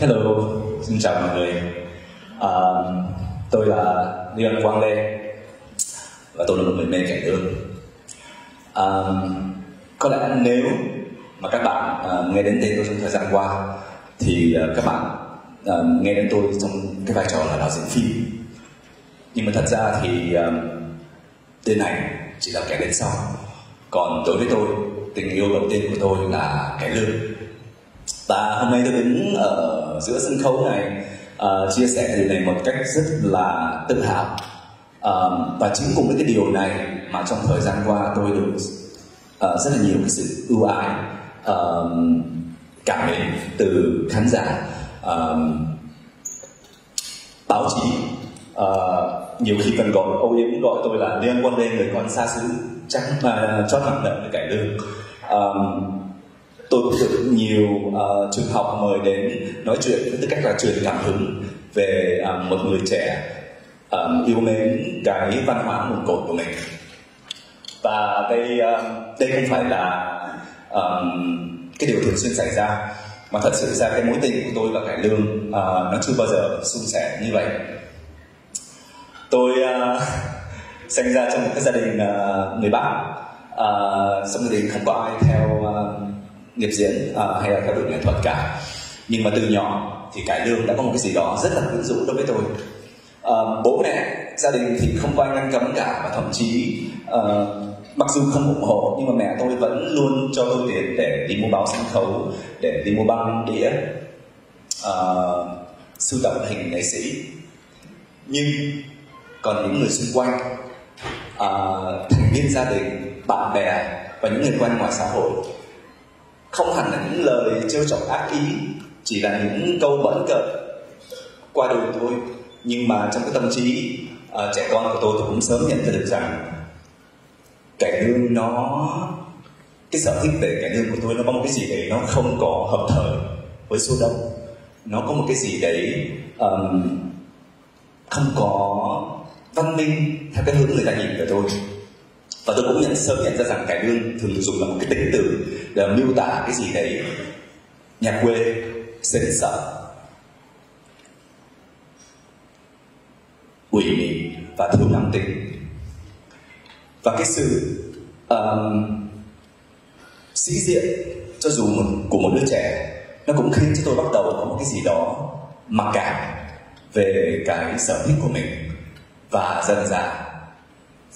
Hello, xin chào mọi người. À, tôi là Liên Quang Lê và tôi là một người mê cải lương. À, có lẽ nếu mà các bạn à, nghe đến tên tôi trong thời gian qua thì à, các bạn à, nghe đến tôi trong cái vai trò là đạo diễn phim. Nhưng mà thật ra thì à, tên này chỉ là kẻ đến sau. Còn đối với tôi, tình yêu đầu tiên của tôi là cải lương và hôm nay tôi đứng ở giữa sân khấu này uh, chia sẻ điều này một cách rất là tự hào. Uh, và chính cùng với cái điều này mà trong thời gian qua tôi được uh, rất là nhiều cái sự ưu ái uh, cảm mến từ khán giả uh, báo chí. Uh, nhiều khi còn gọi âu yếm gọi tôi là liên quan đến người con xa xứ chắc uh, cho thẳng đậm với cải lương. Um, tôi cũng được nhiều uh, trường học mời đến nói chuyện với tư cách là truyền cảm hứng về uh, một người trẻ um, yêu mến cái văn hóa nguồn cội của mình. Và đây uh, đây không phải là um, cái điều thường xuyên xảy ra mà thật sự ra cái mối tình của tôi và cải lương uh, nó chưa bao giờ suôn sẻ như vậy. Tôi uh, sinh ra trong một cái gia đình uh, người bắc uh, trong gia đình không có ai theo uh, nghiệp diễn à, hay là theo đuổi nghệ thuật cả. Nhưng mà từ nhỏ thì cải lương đã có một cái gì đó rất là quyến rũ đối với tôi. À, bố mẹ gia đình thì không có ai ngăn cấm cả và thậm chí à, mặc dù không ủng hộ nhưng mà mẹ tôi vẫn luôn cho tôi tiền để đi mua báo sân khấu để đi mua băng đĩa à, sưu tập hình nghệ sĩ. Nhưng còn những người xung quanh à, thành viên gia đình bạn bè và những người quen ngoài xã hội không hẳn là những lời trêu chọc ác ý chỉ là những câu bẩn cợt. Qua đường tôi nhưng mà trong cái tâm trí uh, trẻ con của tôi tôi cũng sớm nhận ra được rằng cải lương nó cái sở thích về cải lương của tôi nó có một cái gì đấy nó không có hợp thời với số đông. Nó có một cái gì đấy um, không có văn minh theo cái hướng người ta nhìn về tôi và tôi cũng nhận sớm nhận ra rằng cải lương thường dùng là một cái tính từ để miêu tả cái gì đấy. Nhà quê sền sợ ủy mị và thiếu nam tính và cái sự um, sĩ diện cho dù một, của một đứa trẻ nó cũng khiến cho tôi bắt đầu có một cái gì đó mặc cảm về cái sở thích của mình. Và dần dà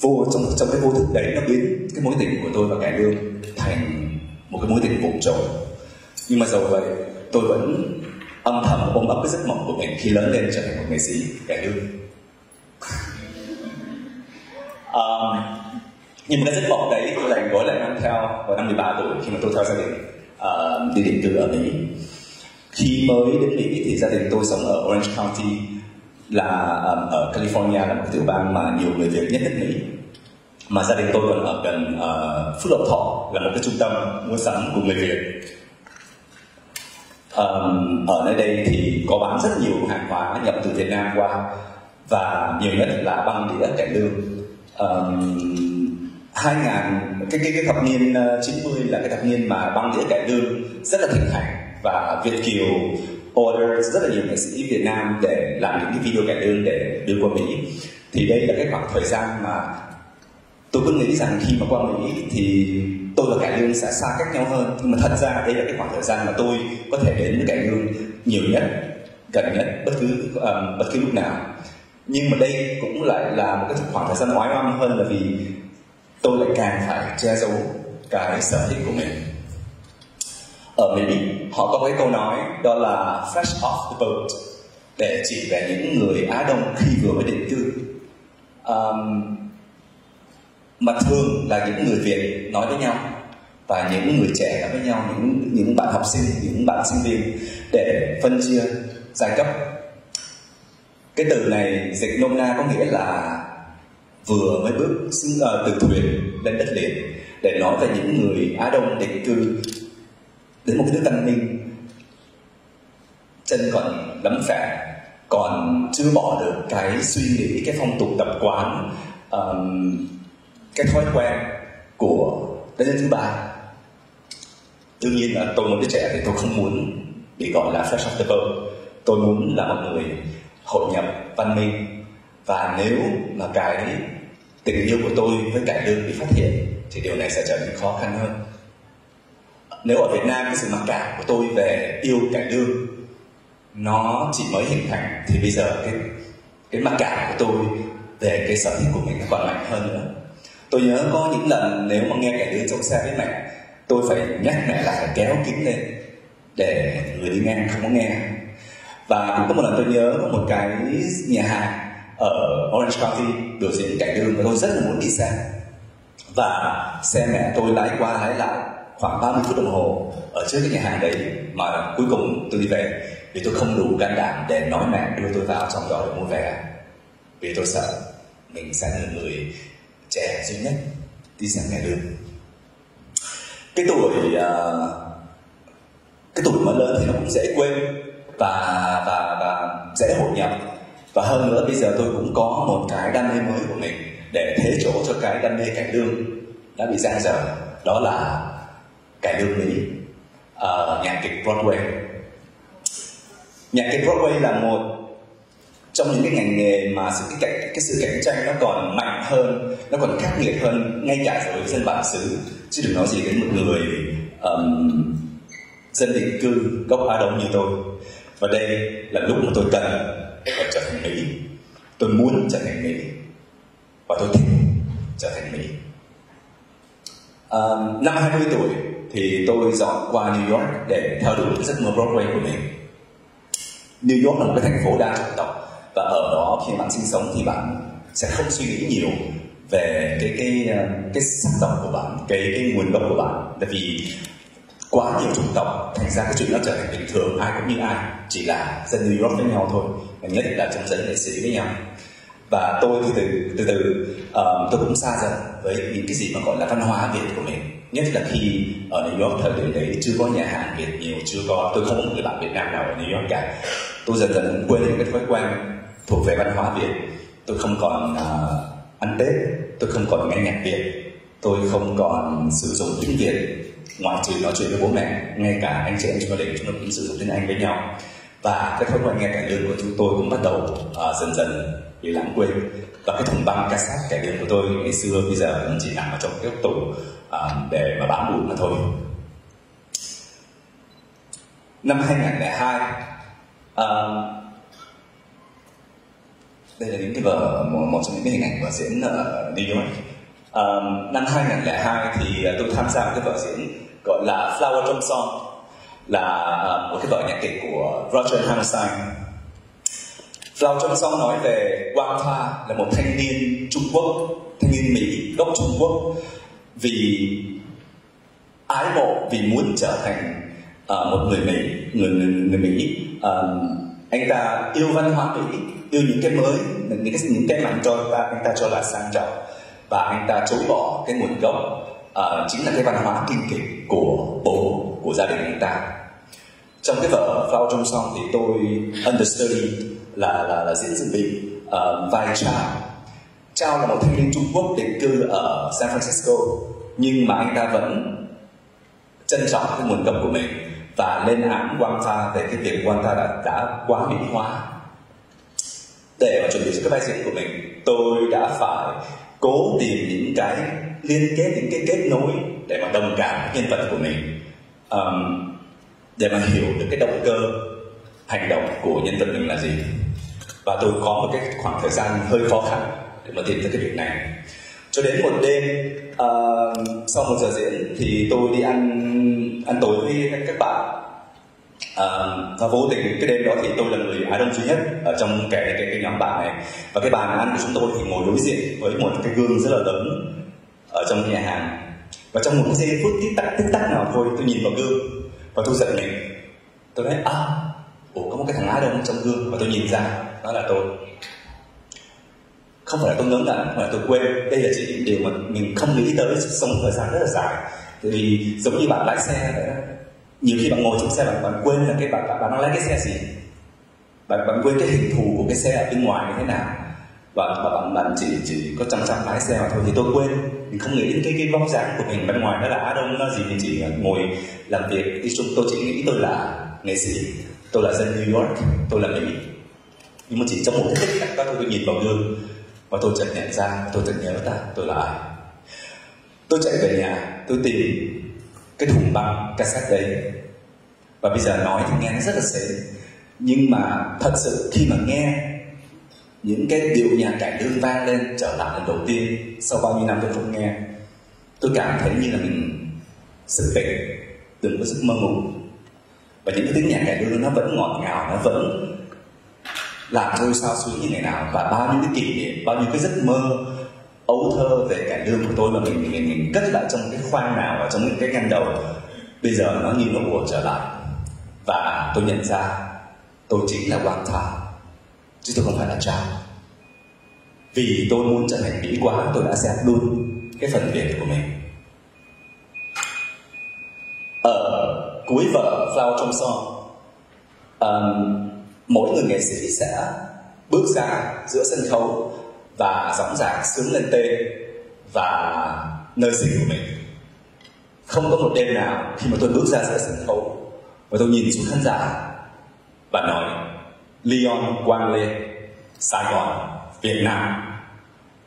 vô trong trong cái vô thức đấy nó biến cái mối tình của tôi và cải lương thành một cái mối tình vụng trộm. Nhưng mà dầu vậy tôi vẫn âm thầm ôm ấp cái giấc mộng của mình khi lớn lên trở thành một nghệ sĩ cải lương. Um, nhưng mà cái giấc mộng đấy tôi lại gói lại mang theo vào năm 13 tuổi khi mà tôi theo gia đình uh, đi định cư ở Mỹ. Khi mới đến Mỹ thì gia đình tôi sống ở Orange County là um, ở California là một tiểu bang mà nhiều người Việt nhất nước Mỹ. Mà gia đình tôi còn ở gần uh, Phước Lộc Thọ là một cái trung tâm mua sắm của người Việt. Um, ở nơi đây thì có bán rất nhiều hàng hóa nhập từ Việt Nam qua và nhiều nhất là băng đĩa cải lương. Um, 2000 cái cái cái thập niên ờ, 90 là cái thập niên mà băng đĩa cải lương rất là thịnh hành. Và Việt kiều order rất là nhiều nghệ sĩ Việt Nam để làm những cái video cải lương để đưa qua Mỹ. Thì đây là cái khoảng thời gian mà tôi cứ nghĩ rằng khi mà qua Mỹ thì tôi và cải lương sẽ xa cách nhau hơn. Nhưng mà thật ra đây là cái khoảng thời gian mà tôi có thể đến với cải lương nhiều nhất gần nhất bất cứ um, bất cứ lúc nào. Nhưng mà đây cũng lại là một cái khoảng thời gian oái oăm hơn là vì tôi lại càng phải che giấu cái sở thích của mình. Ờ, ở Mỹ họ có cái câu nói đó là fresh off the boat để chỉ về những người Á Đông khi vừa mới định cư. Um, mà thường là những người Việt nói với nhau và những người trẻ nói với nhau những những bạn học sinh những bạn sinh viên để phân chia giai cấp. Cái từ này dịch nôm na có nghĩa là vừa mới bước ờ, từ thuyền lên đất liền để nói về những người Á Đông định cư đến một cái nước văn minh chân còn lắm phẻ còn chưa bỏ được cái suy nghĩ cái phong tục tập quán um, cái thói quen của đất nước thứ ba. Đương nhiên là tôi một đứa trẻ thì tôi không muốn bị gọi là fresh off the boat. Tôi muốn là một người hội nhập văn minh. Và nếu mà cái tình yêu của tôi với cải lương bị phát hiện thì điều này sẽ trở nên khó khăn hơn nếu ở Việt Nam cái sự mặc cảm của tôi về yêu cải lương nó chỉ mới hình thành thì bây giờ cái cái mặc cảm của tôi về cái sở thích của mình nó còn mạnh hơn nữa. Tôi nhớ có những lần nếu mà nghe cải lương trong xe với mẹ tôi phải nhắc mẹ là phải kéo kính lên để người đi ngang không có nghe. Và cũng có một lần tôi nhớ có một cái nhà hàng ở Orange County biểu diễn cải lương và tôi rất là muốn đi xem. Và xe mẹ tôi lái qua lái lại khoảng 30 phút đồng hồ ở trước cái nhà hàng đấy mà cuối cùng tôi đi về. Vì tôi không đủ can đảm để nói mẹ đưa tôi vào trong đó để mua vé. Vì tôi sợ mình sẽ là người trẻ duy nhất đi xem ngày lương cái tuổi uh, cái tuổi mà lớn thì nó cũng dễ quên và và và dễ hội nhập. Và hơn nữa bây giờ tôi cũng có một cái đam mê mới của mình để thế chỗ cho cái đam mê cải lương đã bị giang dở. Đó là cải lương mỹ ở nhạc kịch broadway. Nhạc kịch broadway là một trong những cái ngành nghề mà sự cái cạnh cái sự cạnh tranh nó còn mạnh hơn nó còn khắc nghiệt hơn ngay cả với dân bản xứ chứ đừng nói gì đến một người um, dân định cư gốc Á Đông như tôi. Và đây là lúc mà tôi cần để trở thành Mỹ. Tôi muốn trở thành Mỹ. Và tôi thích trở thành Mỹ um, năm 20 tuổi thì tôi dọn qua New York để theo đuổi giấc mơ Broadway của mình. New York là một cái thành phố đa chủng tộc và ở đó khi bạn sinh sống thì bạn sẽ không suy nghĩ nhiều về cái cái ờ, cái sắc tộc của bạn cái cái nguồn gốc của bạn. Tại vì quá nhiều chủng tộc thành ra cái chuyện nó trở thành bình thường ai cũng như ai chỉ là dân New York với nhau thôi. Và nhất là trong dân nghệ sĩ với nhau và tôi từ từ từ từ um, tôi cũng xa dần với những cái gì mà gọi là văn hóa Việt của mình. Nhất là khi ở New York thời điểm đấy chưa có nhà hàng Việt nhiều chưa có tôi không có một người bạn Việt Nam nào ở New York cả. Tôi dần dần quên những cái thói quen thuộc về văn hóa Việt. Tôi không còn uh, ăn Tết tôi không còn nghe nhạc Việt. Tôi không còn sử dụng tiếng Việt. Ngoại trừ nói chuyện với bố mẹ ngay cả anh chị em trong gia đình chúng tôi cũng sử dụng tiếng Anh với nhau và cái thói quen nghe cải lương của chúng tôi cũng bắt đầu uh, dần dần bị lãng quên. Và cái thùng băng cassette cải lương của tôi ngày xưa bây giờ cũng chỉ nằm ở trong cái tủ uh, để mà bán bụi mà thôi. Năm 2002 uh, à, đây là những cái vở một, một trong những cái hình ảnh vở diễn ở New York. Um, năm 2002 thì tôi tham gia một cái vở diễn gọi là Flower Drum Song là ờ, một cái vở nhạc kịch của Roger Hammerstein. Lao Drum Song nói về Wang Tha là một thanh niên Trung Quốc thanh niên Mỹ gốc Trung Quốc vì ái mộ vì muốn trở thành uh, một người Mỹ người người, người Mỹ. Uh, anh ta yêu văn hóa Mỹ yêu những cái mới những cái những cái mà cho ta anh ta cho là sang trọng. Và anh ta chối bỏ cái nguồn gốc uh, chính là cái văn hóa kinh kịch của bố của gia đình anh ta. Trong cái vở Flower trong song thì tôi understudy là là là diễn dự bị uh, vai Chao Chao là một thanh niên Trung Quốc định cư ở San Francisco nhưng mà anh ta vẫn trân trọng cái nguồn gốc của mình và lên án Quang Tha về cái việc Quang Tha đã, đã quá mỹ hóa. Để mà chuẩn bị cho cái vai diễn của mình tôi đã phải cố tìm những cái liên kết những cái kết nối để mà đồng cảm với nhân vật của mình um, để mà hiểu được cái động cơ hành động của nhân vật mình là gì. Và tôi có một cái khoảng thời gian hơi khó khăn để mà tìm ra cái việc này. Cho đến một đêm uh, sau một giờ diễn thì tôi đi ăn ăn tối với các bạn. Uh, và vô tình cái đêm đó thì tôi là người Á Đông duy nhất ở trong cái cái, cái nhóm bạn này. Và cái bàn ăn của chúng tôi thì ngồi đối diện với một cái gương rất là lớn ở trong nhà hàng và trong một cái giây phút tích tắc tích tắc nào thôi tôi nhìn vào gương. Và tôi giật mình. Tôi nói à ủa có một cái thằng Á Đông trong gương. Và tôi nhìn ra đó là tôi. Không phải là tôi ngớ ngẩn mà là tôi quên. Đây là chỉ những điều mà mình không nghĩ tới trong một thời gian rất là dài. Tại vì giống như bạn lái xe vậy đó. Nhiều khi bạn ngồi trong xe bạn bạn quên là cái bạn bạn, bạn đang lái cái xe gì. Bạn bạn quên cái hình thù của cái xe ở bên ngoài như thế nào. Và, và bạn bạn chỉ chỉ có chăm chăm lái xe mà thôi. Thì tôi quên mình không nghĩ đến cái cái vóc dáng của mình bên ngoài nó là á đông nó gì mình chỉ ngồi làm việc. Đi chung tôi chỉ nghĩ tôi là nghệ sĩ, tôi là dân New York, tôi là Mỹ. Nhưng mà chỉ trong một cái tích tắc đó tôi nhìn vào gương và tôi chợt nhận ra, tôi chợt nhớ ra tôi là ai. Tôi chạy về nhà, tôi tìm cái thùng băng cassette đấy. Và bây giờ nói thì nghe nó rất là xế nhưng mà thật sự khi mà nghe những cái điệu nhạc cải lương vang lên trở lại lần đầu tiên sau bao nhiêu năm tôi không nghe. Tôi cảm thấy như là mình sự tỉnh đừng có giấc mơ ngủ. Và những cái tiếng nhạc cải lương nó vẫn ngọt ngào nó vẫn làm tôi sao xuyến như ngày nào. Và bao nhiêu cái kỷ niệm bao nhiêu cái giấc mơ ấu thơ về cải lương của tôi mà mình mình, mình cất lại trong cái khoang nào ở trong những cái ngăn đầu bây giờ nó như nó ùa trở lại. Và tôi nhận ra tôi chính là quan Tha chứ tôi không phải là cha. Vì tôi muốn trở thành mỹ quá tôi đã dẹp luôn cái phần việc của mình. Ở cuối vở Flower trong son um, ờ, mỗi người nghệ sĩ sẽ bước ra giữa sân khấu và dõng dạc sướng lên tên và nơi sinh của mình. Không có một đêm nào khi mà tôi bước ra giữa sân khấu và tôi nhìn xuống khán giả và nói Leon Quang Lê, Sài Gòn, Việt Nam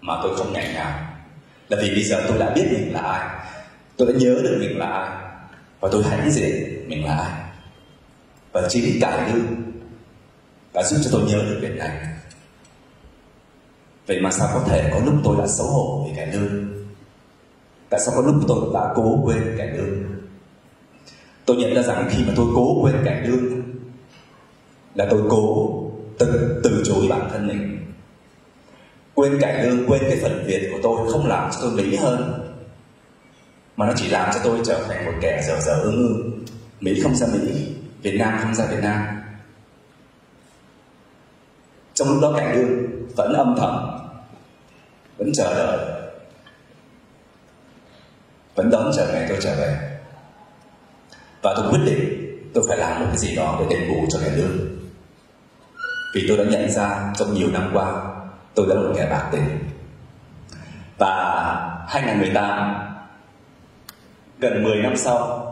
mà tôi không ngại ngào là vì bây giờ tôi đã biết mình là ai. Tôi đã nhớ được mình là ai. Và tôi hãnh diện mình là ai. Và chính cải lương đã giúp cho tôi nhớ được việc này. Vậy mà sao có thể có lúc tôi đã xấu hổ vì cải lương? Tại sao có lúc tôi đã cố quên cải lương? Tôi nhận ra rằng khi mà tôi cố quên cải lương là tôi cố từ, từ chối bản thân mình. Quên cải lương quên cái phần việt của tôi không làm cho tôi mỹ hơn mà nó chỉ làm cho tôi trở thành một kẻ dở dở ương ương mỹ không ra mỹ việt nam không ra việt nam. Trong lúc đó cải lương vẫn âm thầm vẫn chờ đợi vẫn đón chờ ngày tôi trở về. Và tôi quyết định tôi phải làm một cái gì đó để đền bù cho cải lương vì tôi đã nhận ra trong nhiều năm qua, tôi đã là một kẻ bạc tình. Và 2018 gần 10 năm sau,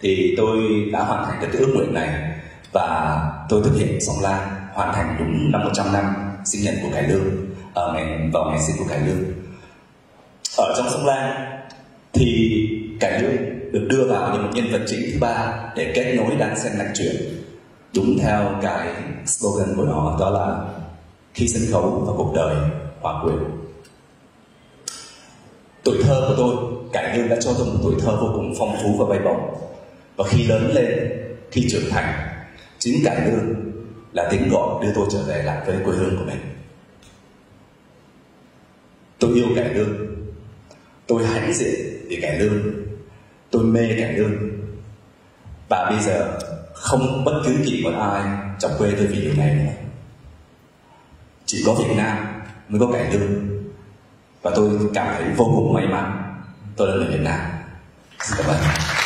thì tôi đã hoàn thành được cái ước nguyện này và tôi thực hiện song lan, hoàn thành đúng năm 100 năm sinh nhật của cải lương ở ngày, vào ngày sinh của cải lương. Ở trong sông lan thì cải lương được đưa vào như một nhân vật chính thứ ba để kết nối đan xen lạch chuyển đúng theo cái slogan của nó đó là khi sân khấu và cuộc đời hòa quyện. Tuổi thơ của tôi cải lương đã cho tôi một tuổi thơ vô cùng phong phú và bay bổng. Và khi lớn lên, khi trưởng thành, chính cải lương là tiếng gọi đưa tôi trở về lại với quê hương của mình. Tôi yêu cải lương tôi hãnh diện vì cải lương tôi mê cải lương và bây giờ không bất cứ kỳ một ai trong quê tôi vì điều này nữa. Chỉ có Việt Nam mới có cải lương và tôi cảm thấy vô cùng may mắn. Tôi là người Việt Nam. Xin cảm ơn.